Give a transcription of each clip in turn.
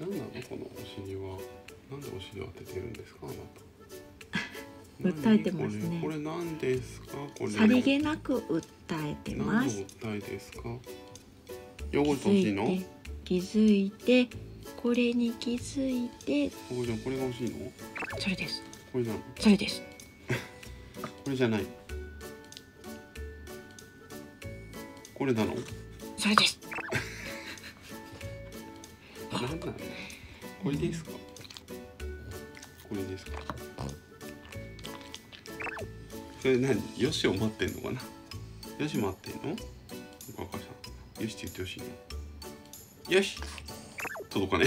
尻を当ててるんですか？あなた。訴えてますね。何？これこれ何ですか？これ。さりげなく訴えてま何のす訴えですか？汚れてほしいの？気づいてこれに気づいて。おこちゃんこれが欲しいの？それです。これなのそれです。これじゃない。これなの？それです何なのこれですか？これですか？それ何？よしを待ってんのかな？よし待ってんの？お母さん。よしって言ってほしいのよし。届かね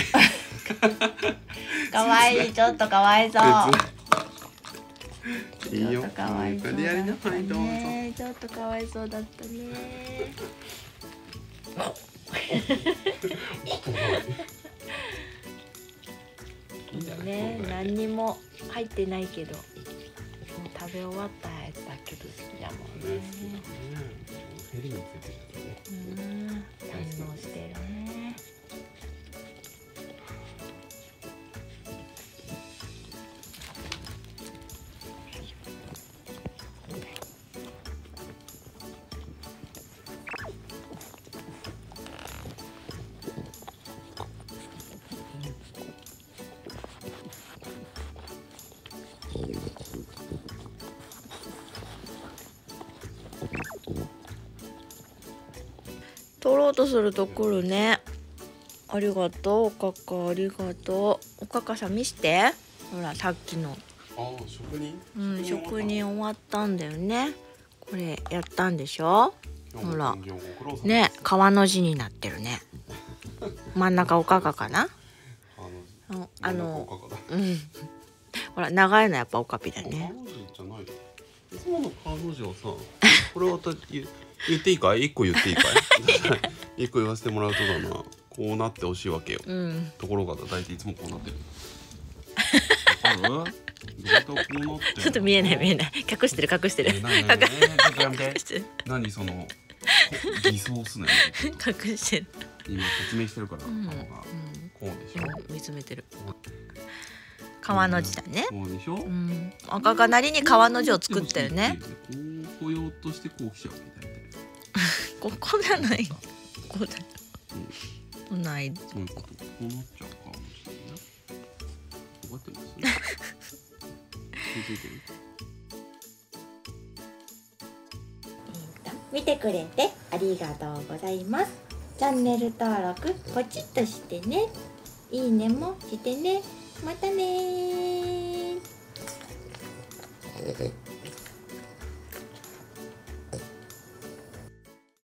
かわいい。ちょっとかわいそう。えいいよ。ちょっとかわいそうだったねちょっとかわいそうだったね何にも入ってないけどもう食べ終わったやつだけど好きだもんね。ヘリについてるやつね。うん。堪能してるね取ろうとすると来るね。ありがとう。おかかありがとう。おかかさん見して。ほらさっきの、ああ職人？うん、職人終わったんだよね。これやったんでしょ？ほら。ね川の字になってるね。真ん中おかかかな？あのうん。ほら長いのやっぱおかぴだ川ねの字じゃないつもの川の字をさ これ私言言っていいかい？一個言っていいかい？一個言わせてもらうとだなこうなってほしいわけよ。うん。ところが大体いつもこうなってる。わかる？ちょっと見えない見えない。隠してる隠してる。え何？何何えちょっとやめて隠してる。何その偽装すね。隠してる。今説明してるからうん。顔が。こうでしょ？うん見つめてる。川の字だね。こうでしょ？うん。おかかなりに川の字を作ったよね。こう来ようとしてこう来ちゃうみたいなここじゃない。ここだないそうい。うここうなっちゃうかもしれない。分かってます気づいてる。見てくれてありがとうございます。チャンネル登録ポチッとしてね。いいねもしてね。またねー。